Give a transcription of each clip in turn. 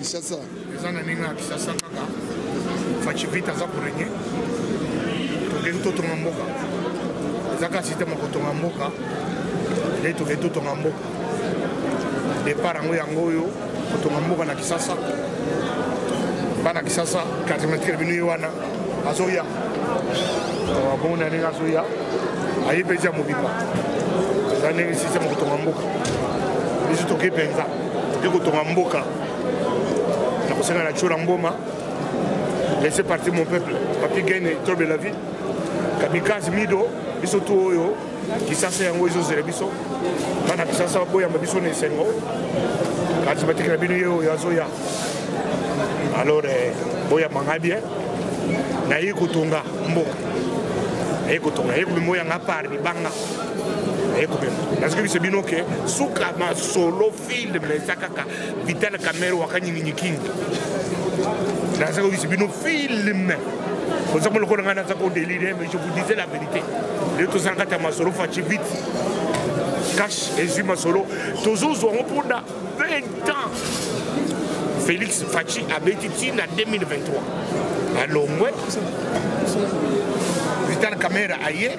Kinshasa eza na ndenge ya Kinshasa kaka Fatshi Vita aza korenye tokei totonga mboka eza kaka site moko tonga mboka nde tokei totonga mboka depart yango yango oyo kotonga mboka na kisasa bana kisasa carimatikele bino ye wana azoya bongo na ndenge azoya aye mpenza mobimba eza ndenge sisteme kotonga mboka biso toke mpenza toke kotonga mboka na kosengana tiola mboma laisse partir mon peuple papi gene tolobela vie kamikaze mido biso tu oyo kisasa yango ezozela biso bana kisasa baboyamba biso na esengo kasi batikela bino ye oyo azoya alors eh, boyamba ngai bien naye kotonga mboka naye kotonga naye komema oyanga par libanga naye komema nazoki biso bino ke suka masolo film eza kaka vital camere wakanyinginyi king naza koyebisa bino film oza komona lokola ngai naza kodelire mais je vous disais la vérité lelo tozala kati ya masolo faci vite cash ezwi masolo tozozwa yango mpona 20 ans félix faci abeti ti na 2023 alongwe vital camera aye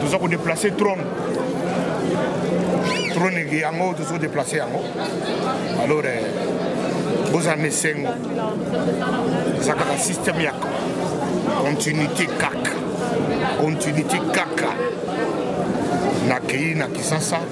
toza kodeplace trone trone yango toza kodeplace yango alors eh, bozala na esengo eza kaka systeme ya continuité kaka continuité kaka nakei na kisasa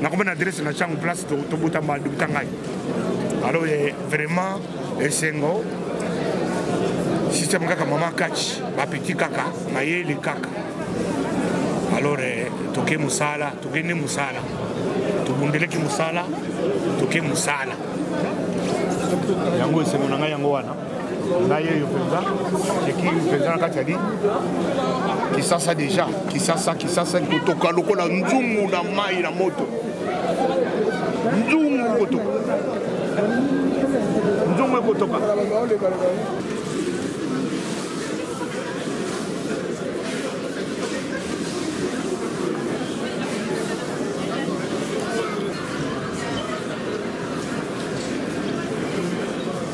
nakomi na adresse na changu place tobutama dubuta ngai alors eh, vraiment esengo système kaka mama kachi bapeti kaka mayele kaka alors eh, toke mosala tokende mosala tobundeleki mosala toke mosala yango esengo na ngai yango wana nga yeyo mpenza eki mpenza na kati ya di kisasa deja kisasa kisasa kotoka lokola nzungu na mai na moto nzungu kotoka nzungu ekotoka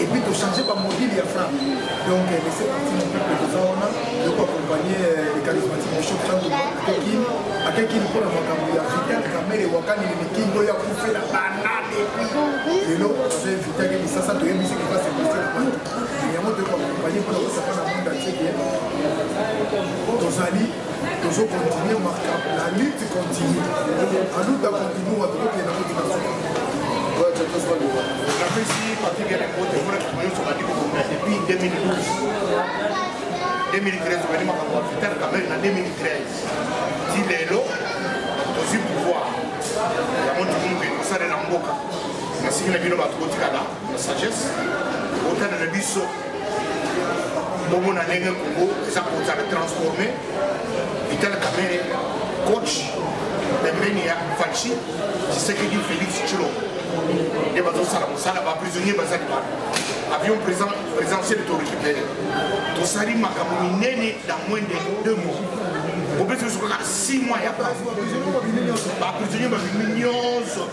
et puis to changer ba module ya franc donc euh, laisser partir mon peuple toza wana yoko accompagner euh, les charismatiques du choc franc akekin akekin mpo na makambo ya vital kamere wakanini mikingi oyo akufela bana depuis lelo tozo invite ake misasa toyebisi kipa se passe na bato yango toyoko accompagner mpo na kosaka na monde atie bien tozali tozo continue maka la lutte continue aluta continue wato kokende na kotika napesi patrick elekote mpona biso nyonso bandi kobonga depuis 2012 2013 obandi makambo ya vital kamere na 2013 ti lelo tozwi pouvoir yango tokomoke kosalela mboka nasiki na bino bato kotikala na sagesse otala na biso bobo na ndenge congo eza kozala transforme vital kamere coach pembeni ya faci tshisekedi félix tshilo nde bazosala mosala baprisonnier bazali wana avion présidentiel torécupéré tosali makambo minene na moins de deux mois bopesi biso kaka six mois ya base baprisonnier babimi nyonso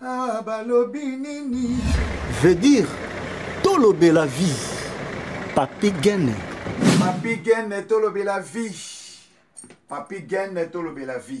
Ah, balobi nini veut dire tolobela vie papi gene papi gene tolobela vie papi gene tolobela vie